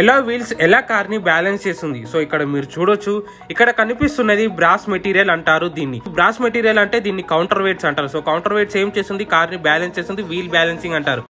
ఎలా వీల్స్ ఎలా కార్ని బ్యాలెన్స్ చేస్తుంది? సో ఇక్కడ మీరు చూడొచ్చు. ఇక్కడ కనిపిస్తున్నది బ్రాస్ మెటీరియల్ అంటారు దీన్ని. బ్రాస్ మెటీరియల్ అంటే దీన్ని కౌంటర్ వెయిట్స్ అంటారు. సో కౌంటర్ వెయిట్స్ ఏం చేస్తుంది? కార్ని బ్యాలెన్స్ చేస్తుంది వీల్ బ్యాలెన్సింగ్ అంటారు.